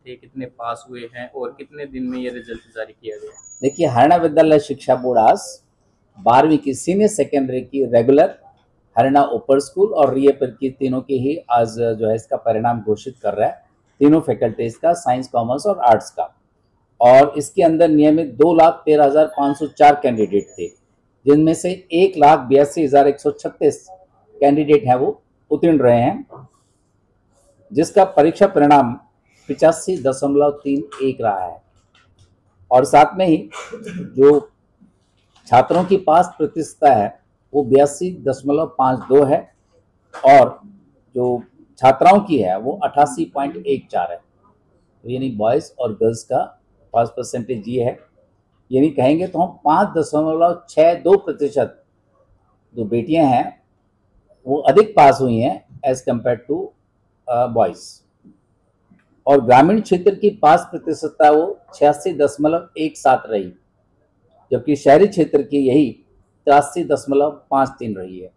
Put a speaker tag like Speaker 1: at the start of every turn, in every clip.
Speaker 1: थे कितने पास हुए हैं और कितने दिन में ये रिज़ल्ट जारी किया गया
Speaker 2: देखिए, हरियाणा विद्यालय शिक्षा बोर्ड आज बारहवीं की सीनियर सेकेंडरी की रेगुलर हरियाणा ऊपर स्कूल और रिएपर की तीनों की ही आज जो है इसका परिणाम घोषित कर रहा है। तीनों फैकल्टीज का साइंस कॉमर्स और आर्ट्स का। और इसके अंदर नियमित दो लाख तेरह हज़ार पाँच सौ चार कैंडिडेट थे, जिनमें से एक लाख बयासी हज़ार एक सौ छत्तीस कैंडिडेट हैं वो, उत्तीर्ण रहे हैं। जिसका परीक्षा परिणाम पिचासी दशमलव तीन एक रहा है। और साथ में ही जो छात्रों की पास प्रतिशतता है, वो बयासी दशमलव पाँच दो है और जो छात्राओं की है, वो अठासी पॉइंट एक चार है। तो यानी बॉयज़ और गर्ल्स का पास परसेंटेज ये है। यानी कहेंगे तो हम पाँच दशमलव छः दो प्रतिशत जो बेटियाँ हैं, वो अधिक पास हुई हैं एज कंपेयर टू बॉयज़ और ग्रामीण क्षेत्र की पास प्रतिशतता वो छियासी दशमलव एक सात रही, जबकि शहरी क्षेत्र की यही तिरासी दशमलव पाँच तीन रही है।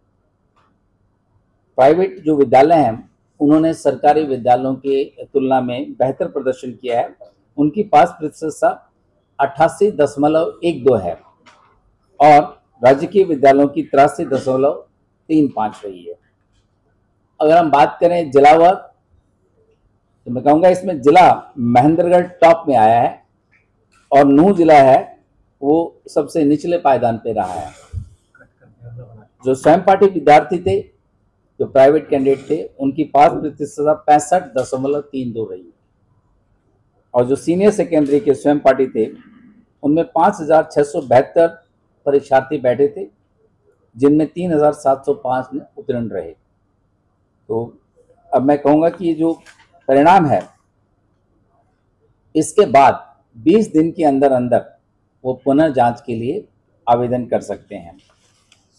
Speaker 2: प्राइवेट जो विद्यालय हैं, उन्होंने सरकारी विद्यालयों के तुलना में बेहतर प्रदर्शन किया है। उनकी पास प्रतिशतता अट्ठासी दशमलव एक दो है और राजकीय विद्यालयों की तिरासी दशमलव तीन पाँच रही है। अगर हम बात करें जिलावर तो मैं कहूँगा इसमें जिला महेंद्रगढ़ टॉप में आया है और नू जिला है, वो सबसे निचले पायदान पे रहा है। जो स्वयं पार्टी विद्यार्थी थे, जो प्राइवेट कैंडिडेट थे, उनकी पास प्रतिशतता पैंसठ दशमलव तीन दो रही। और जो सीनियर सेकेंडरी के स्वयं पार्टी थे, उनमें पाँच हज़ार छः सौ बहत्तर परीक्षार्थी बैठे थे, जिनमें तीन हज़ार सात सौ पाँच में उत्तीर्ण रहे। तो अब मैं कहूँगा कि जो परिणाम है। इसके बाद 20 दिन के अंदर अंदर वो पुनर्जांच के लिए आवेदन कर सकते हैं।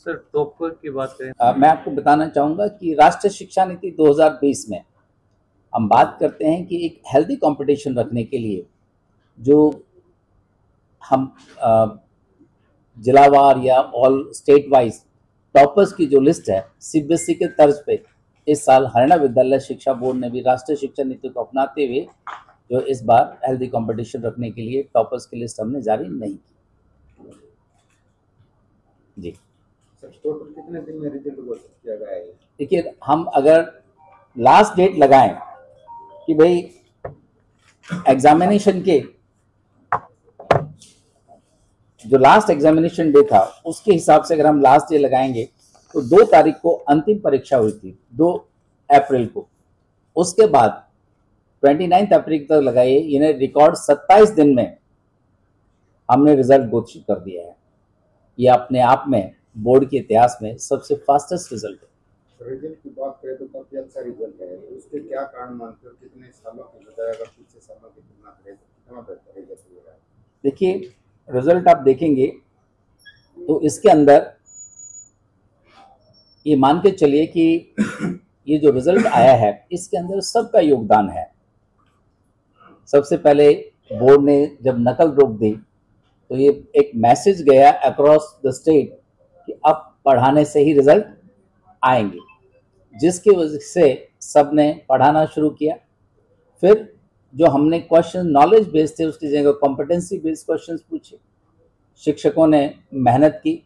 Speaker 1: सर टॉपर की बात करें।
Speaker 2: आ, मैं आपको बताना चाहूँगा कि राष्ट्रीय शिक्षा नीति 2020 में हम बात करते हैं कि एक हेल्दी कंपटीशन रखने के लिए जो हम जिलावार या ऑल स्टेट वाइज टॉपर्स की जो लिस्ट है सीबीएसई के तर्ज पे इस साल हरियाणा विद्यालय शिक्षा बोर्ड ने भी राष्ट्रीय शिक्षा नीति को अपनाते हुए जो इस बार हेल्दी कंपटीशन रखने के लिए टॉपर्स की लिस्ट हमने जारी नहीं की। जी।
Speaker 3: टोटल कितने दिन में रिज़ल्ट किया गया है?
Speaker 2: देखिए हम अगर लास्ट डेट लगाएँ कि भाई एग्जामिनेशन के जो लास्ट एग्जामिनेशन डे था उसके हिसाब से अगर हम लास्ट डे लगाएँगे तो दो तारीख को अंतिम परीक्षा हुई थी दो अप्रैल को। उसके बाद ट्वेंटी नाइन्थ अप्रैल तक लगाइए इन्हें रिकॉर्ड 27 दिन में हमने रिज़ल्ट घोषित कर दिया है। यह अपने आप में बोर्ड के इतिहास में सबसे फास्टेस्ट रिज़ल्ट है।
Speaker 3: रिज़ल्ट की बात करें तो काफ़ी अच्छा रिज़ल्ट है। उसके क्या कारण मानते हो? कितने सालों की बजाय अगर पिछले सालों की तुलना करें तो कितना बेहतर रिज़ल्ट
Speaker 2: देखिए रिज़ल्ट आप देखेंगे तो इसके अंदर ये मान के चलिए कि ये जो रिज़ल्ट आया है, इसके अंदर सबका योगदान है। सबसे पहले बोर्ड ने जब नकल रोक दी तो ये एक मैसेज गया अक्रॉस द स्टेट कि अब पढ़ाने से ही रिज़ल्ट आएँगे। जिसकी वजह से सबने पढ़ाना शुरू किया। फिर जो हमने क्वेश्चन नॉलेज बेस्ड थे, उसकी जगह कॉम्पिटेंसी बेस्ड क्वेश्चंस पूछे। शिक्षकों ने मेहनत की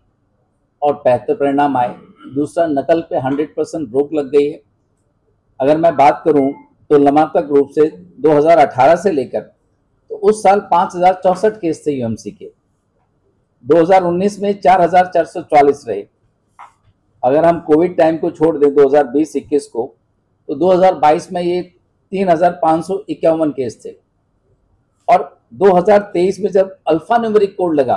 Speaker 2: और बेहतर परिणाम आए। दूसरा, नकल पे 100 परसेंट रोक लग गई है। अगर मैं बात करूँ तो लमातक रूप से 2018 से लेकर तो उस साल पाँच केस थे यूएमसी के। 2019 में 4444 रहे। अगर हम कोविड टाइम को छोड़ दें 2020-21 को तो 2022 में ये तीन हज़ार पाँच सौ इक्यावन केस थे। और 2023 में जब अल्फ़ा न्यूमेरिक कोड लगा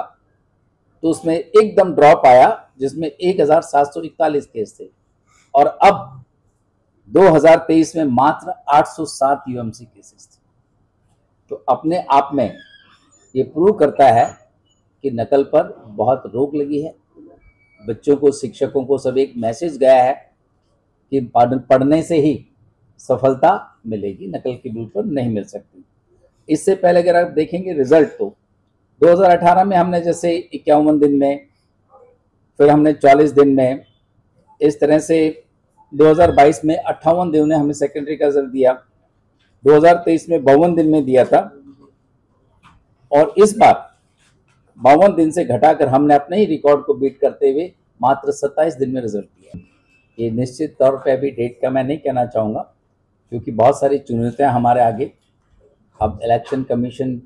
Speaker 2: तो उसमें एकदम ड्रॉप आया, जिसमें एक हज़ार सात सौ इकतालीस केस थे। और अब 2023 में मात्र 807 यूएमसी केसेस थे। तो अपने आप में ये प्रूव करता है कि नकल पर बहुत रोक लगी है। बच्चों को, शिक्षकों को सब एक मैसेज गया है कि पढ़ने से ही सफलता मिलेगी, नकल के बिल्कुल नहीं मिल सकती। इससे पहले अगर आप देखेंगे रिज़ल्ट तो 2018 में हमने जैसे इक्यावन दिन में, फिर हमने 40 दिन में, इस तरह से 2022 में अट्ठावन दिन ने हमें सेकेंडरी का रिज़ल्ट दिया 2023 में बावन दिन में दिया था। और इस बार बावन दिन से घटाकर हमने अपने ही रिकॉर्ड को बीट करते हुए मात्र 27 दिन में रिज़ल्ट दिया। ये निश्चित तौर पे अभी डेट का मैं नहीं कहना चाहूँगा, क्योंकि बहुत सारी चुनौतियाँ हमारे आगे। अब इलेक्शन कमीशन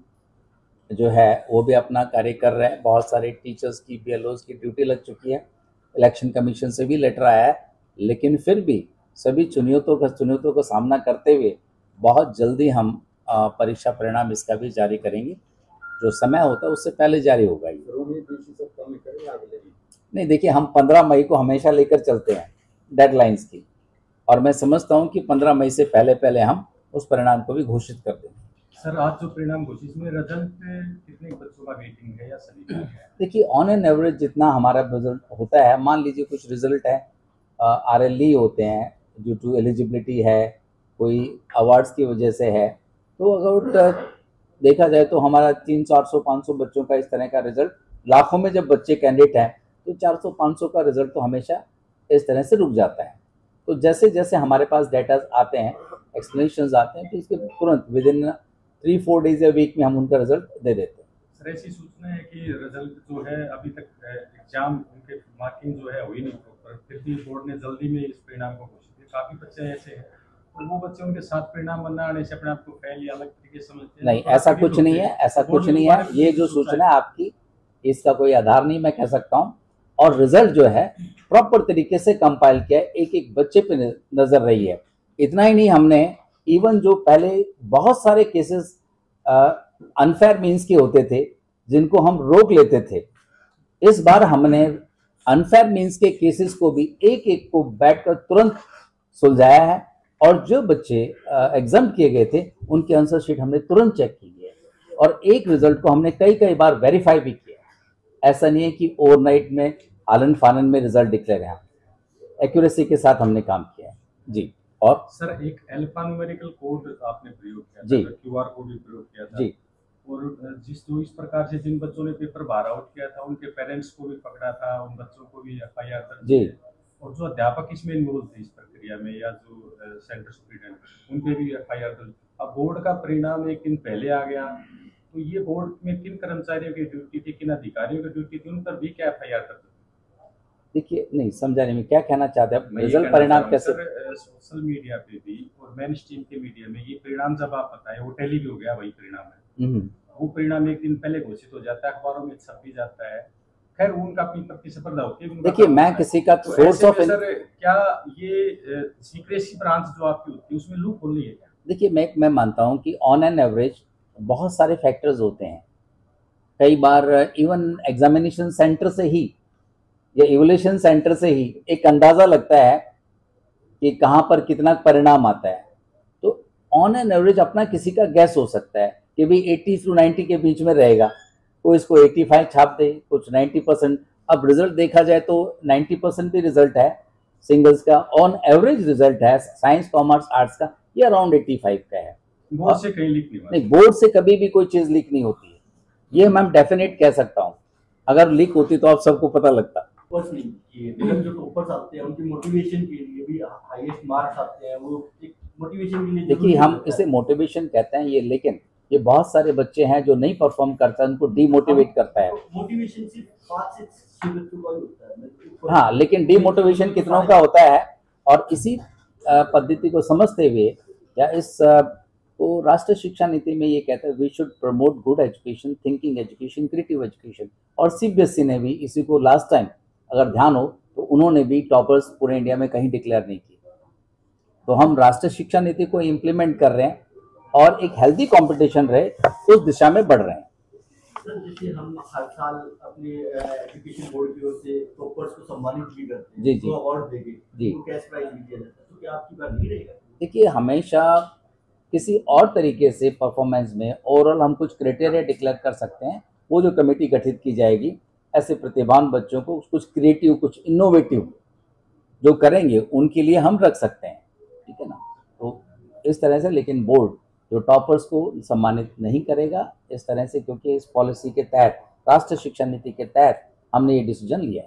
Speaker 2: जो है वो भी अपना कार्य कर रहे हैं। बहुत सारे टीचर्स की बी की ड्यूटी लग चुकी है। इलेक्शन कमीशन से भी लेटर आया है। लेकिन फिर भी सभी चुनौतियों का चुनौतियों का सामना करते हुए बहुत जल्दी हम परीक्षा परिणाम इसका भी जारी करेंगे। जो समय होता है उससे पहले जारी होगा ये। नहीं देखिए हम पंद्रह मई को हमेशा लेकर चलते हैं डेडलाइंस की। और मैं समझता हूँ कि पंद्रह मई से पहले पहले हम उस परिणाम को भी घोषित कर देंगे।
Speaker 4: सर, आज जो परिणाम घोषित इसमें रिज़ल्ट कितने बच्चों का वेटिंग है या सभी का
Speaker 2: देखिए ऑन एन एवरेज जितना हमारा रिज़ल्ट होता है, मान लीजिए कुछ रिज़ल्ट है आर एल ई होते हैं ड्यू टू एलिजिबिलिटी है, कोई अवार्ड्स की वजह से है तो अगर देखा जाए तो हमारा तीन चार सौ, पाँच सौ बच्चों का इस तरह का रिज़ल्ट लाखों में जब बच्चे कैंडिडेट हैं तो चार सौ, पाँच सौ का रिज़ल्ट तो हमेशा इस तरह से रुक जाता है। तो जैसे जैसे हमारे पास डाटा आते हैं एक्सप्लेनेशन आते हैं तो इसके तुरंत within three four days या वीक में हम उनका रिज़ल्ट दे देते हैं।
Speaker 4: सर ऐसी सूचना है कि रिज़ल्ट जो है अभी तक एग्ज़ाम उनके मार्किंग जो है हुई नहीं प्रॉपर फिर भी बोर्ड ने जल्दी में इस परिणाम को घोषित किया। काफ़ी बच्चे ऐसे हैं वो बच्चे उनके साथ परिणाम बनना से अपने आप को फेल या अलग तरीके समझते हैं
Speaker 2: नहीं
Speaker 4: तो
Speaker 2: ऐसा कुछ नहीं
Speaker 4: है
Speaker 2: ऐसा कुछ नहीं है। ये जो
Speaker 4: सूचना
Speaker 2: आपकी इसका कोई आधार नहीं मैं कह सकता हूँ। और रिज़ल्ट जो है प्रॉपर तरीके से कंपाइल किया है एक एक बच्चे पे नज़र रही है। इतना ही नहीं हमने इवन जो पहले बहुत सारे केसेस अनफेयर मीन्स के होते थे, जिनको हम रोक लेते थे। इस बार हमने अनफेयर मीन्स के केसेस को भी एक एक को बैठकर तुरंत सुलझाया है, और जो बच्चे एग्ज़ाम किए गए थे, उनकी आंसर शीट हमने तुरंत चेक की है। और एक रिज़ल्ट को हमने कई कई बार वेरीफाई भी किया ऐसा नहीं है कि ओवरनाइट में आलन फानन में रिज़ल्ट डिक्लेयर है। एक्यूरेसी के साथ हमने काम किया है। जी। और
Speaker 4: सर एक अल्फ़ा न्यूमेरिकल कोड आपने प्रयोग किया
Speaker 2: जी।
Speaker 4: क्यू आर कोड भी प्रयोग किया था
Speaker 2: जी
Speaker 4: और जिस जो इस प्रकार से जिन बच्चों ने पेपर बार आउट किया था उनके पेरेंट्स को भी पकड़ा था उन बच्चों को भी एफ़ आई आर दर्ज
Speaker 2: जी।
Speaker 4: और जो अध्यापक इसमें इन्वॉल्व थे इस प्रक्रिया में या जो सेंटर सुप्रीडेंट उन पे भी एफ़ आई आर दर्ज अब बोर्ड का परिणाम एक दिन पहले आ गया तो ये बोर्ड में किन कर्मचारियों की ड्यूटी थी किन अधिकारियों की ड्यूटी थी उन पर भी क्या एफ़ आई आर दर्ज?
Speaker 2: देखिए नहीं समझा नहीं मैं क्या कहना चाहते हैं रिज़ल्ट परिणाम कैसे?
Speaker 4: सोशल मीडिया पे भी और मेन स्ट्रीम के मीडिया में ये परिणाम जब आप बताए वो टेली भी हो गया वही परिणाम है।
Speaker 2: हम्म,
Speaker 4: वो परिणाम एक दिन पहले घोषित हो जाता है अखबारों में छप भी जाता है। खैर उनका अपनी प्रतिस्पर्धा होती है
Speaker 2: देखिए मैं किसी का
Speaker 4: तो
Speaker 2: सोर्स ऑफ़
Speaker 4: सर क्या ये सीक्रेसी ब्रांच जो आपकी होती है उसमें लूप होल है क्या?
Speaker 2: देखिए मैं मैं मानता हूँ कि ऑन एन एवरेज बहुत सारे फैक्टर्स होते हैं। कई बार इवन एग्जामिनेशन सेंटर से ही या इवोल्यूशन सेंटर से ही एक अंदाज़ा लगता है कि कहाँ पर कितना परिणाम आता है। तो ऑन एन एवरेज अपना किसी का गैस हो सकता है कि भाई 80 टू 90 के बीच में रहेगा। कोई इसको 85 छाप दे कुछ 90 परसेंट अब रिज़ल्ट देखा जाए तो 90 परसेंट भी रिज़ल्ट है। सिंगल्स का ऑन एवरेज रिज़ल्ट है साइंस कॉमर्स आर्ट्स का ये अराउंड 85 का है।
Speaker 4: बोर्ड से कहीं लीक नहीं
Speaker 2: नहीं बोर्ड से कभी भी कोई चीज़ लीक नहीं होती है। ये मैम डेफिनेट कह सकता हूँ। अगर लीक होती तो आप सबको पता लगता।
Speaker 5: टॉपर्स नहीं किए। लेकिन जो टॉपर्स आते हैं उनकी मोटिवेशन के लिए भी हाईएस्ट मार्क्स आते हैं वो एक मोटिवेशन के लिए
Speaker 2: देखिए हम इसे मोटिवेशन कहते हैं ये लेकिन ये बहुत सारे बच्चे हैं जो नहीं परफॉर्म करता उनको डीमोटिवेट करता है।
Speaker 5: मोटिवेशन सिर्फ़ पाँच से बच्चों का ही होता है ऊपर-
Speaker 2: हाँ लेकिन डीमोटिवेशन कितनों का होता है? और इसी पद्धति को समझते हुए या इस तो राष्ट्रीय शिक्षा नीति में ये कहता है we should promote good education thinking education creative education और सीबीएसई ने भी इसी को लास्ट टाइम अगर ध्यान हो तो उन्होंने भी टॉपर्स पूरे इंडिया में कहीं डिक्लेयर नहीं किए तो हम राष्ट्रीय शिक्षा नीति को इम्प्लीमेंट कर रहे हैं और एक हेल्दी कंपटीशन रहे उस दिशा में बढ़ रहे हैं
Speaker 5: जैसे हम हर साल अपने एजुकेशन बोर्ड की ओर से टॉपर्स को सम्मानित भी करते हैं
Speaker 2: जी, जी।
Speaker 5: अवार्ड देके
Speaker 2: जी।
Speaker 5: कैश प्राइज भी दिया जाता है तो क्या आपकी बार नहीं रहेगा
Speaker 2: देखिए हमेशा किसी और तरीके से परफॉर्मेंस में ओवरऑल हम कुछ क्राइटेरिया डिक्लेयर कर सकते हैं वो जो कमेटी गठित की जाएगी ऐसे प्रतिभान बच्चों को कुछ क्रिएटिव कुछ इनोवेटिव जो करेंगे, उनके लिए हम रख सकते हैं। ठीक है ना? तो इस तरह से, लेकिन बोर्ड जो टॉपर्स को सम्मानित नहीं करेगा, इस तरह से क्योंकि इस पॉलिसी के तहत, राष्ट्रीय शिक्षा नीति के तहत हमने ये डिसीज़न लिया है।